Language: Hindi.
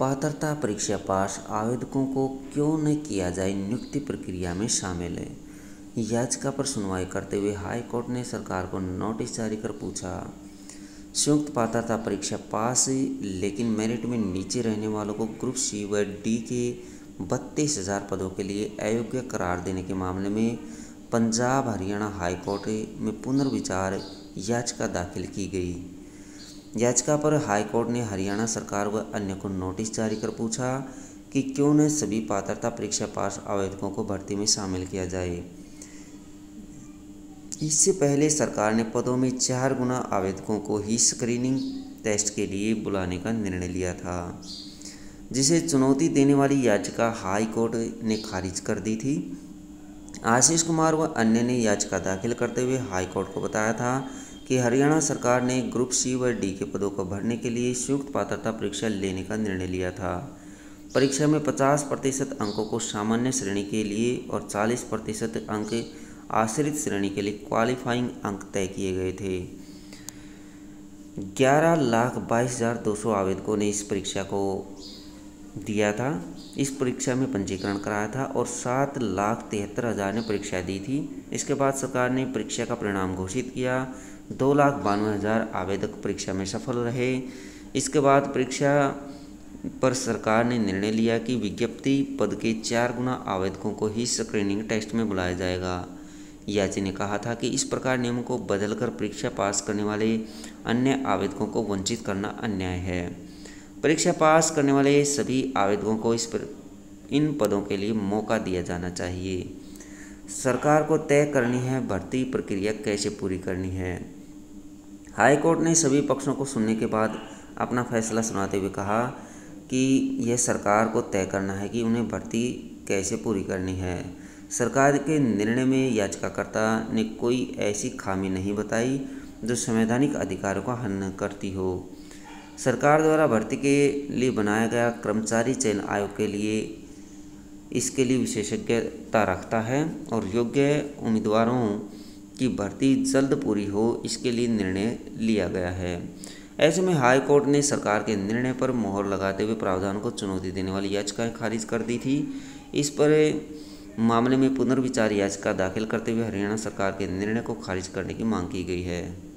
पात्रता परीक्षा पास आवेदकों को क्यों न किया जाए नियुक्ति प्रक्रिया में शामिल है। याचिका पर सुनवाई करते हुए हाई कोर्ट ने सरकार को नोटिस जारी कर पूछा, संयुक्त पात्रता परीक्षा पास लेकिन मेरिट में नीचे रहने वालों को ग्रुप सी व डी के बत्तीस हज़ार पदों के लिए अयोग्य करार देने के मामले में पंजाब हरियाणा हाईकोर्ट में पुनर्विचार याचिका दाखिल की गई। याचिका पर हाईकोर्ट ने हरियाणा सरकार व अन्य को नोटिस जारी कर पूछा कि क्यों न सभी पात्रता परीक्षा पास आवेदकों को भर्ती में शामिल किया जाए। इससे पहले सरकार ने पदों में चार गुना आवेदकों को ही स्क्रीनिंग टेस्ट के लिए बुलाने का निर्णय लिया था, जिसे चुनौती देने वाली याचिका हाई कोर्ट ने खारिज कर दी थी। आशीष कुमार व अन्य ने याचिका दाखिल करते हुए हाई कोर्ट को बताया था कि हरियाणा सरकार ने ग्रुप सी व डी के पदों को भरने के लिए संयुक्त पात्रता परीक्षा लेने का निर्णय लिया था। परीक्षा में 50 प्रतिशत अंकों को सामान्य श्रेणी के लिए और 40 प्रतिशत अंक आश्रित श्रेणी के लिए क्वालिफाइंग अंक तय किए गए थे। ग्यारह लाख बाईस हज़ार दो सौ आवेदकों ने इस परीक्षा को दिया था। इस परीक्षा में पंजीकरण कराया था और सात लाख तिहत्तर हज़ार ने परीक्षा दी थी। इसके बाद सरकार ने परीक्षा का परिणाम घोषित किया। दो लाख बानवे हज़ार आवेदक परीक्षा में सफल रहे। इसके बाद परीक्षा पर सरकार ने निर्णय लिया कि विज्ञप्ति पद के चार गुना आवेदकों को ही स्क्रीनिंग टेस्ट में बुलाया जाएगा। याची ने कहा था कि इस प्रकार नियम को बदलकर परीक्षा पास करने वाले अन्य आवेदकों को वंचित करना अन्याय है। परीक्षा पास करने वाले सभी आवेदकों को इस पर इन पदों के लिए मौका दिया जाना चाहिए। सरकार को तय करनी है, भर्ती प्रक्रिया कैसे पूरी करनी है। हाई कोर्ट ने सभी पक्षों को सुनने के बाद अपना फैसला सुनाते हुए कहा कि यह सरकार को तय करना है कि उन्हें भर्ती कैसे पूरी करनी है। सरकार के निर्णय में याचिकाकर्ता ने कोई ऐसी खामी नहीं बताई जो संवैधानिक अधिकारों का हनन करती हो। सरकार द्वारा भर्ती के लिए बनाया गया कर्मचारी चयन आयोग के लिए इसके लिए विशेषज्ञता रखता है और योग्य उम्मीदवारों की भर्ती जल्द पूरी हो, इसके लिए निर्णय लिया गया है। ऐसे में हाई कोर्ट ने सरकार के निर्णय पर मोहर लगाते हुए प्रावधान को चुनौती देने वाली याचिकाएँ खारिज कर दी थी। इस पर मामले में पुनर्विचार याचिका दाखिल करते हुए हरियाणा सरकार के निर्णय को खारिज करने की मांग की गई है।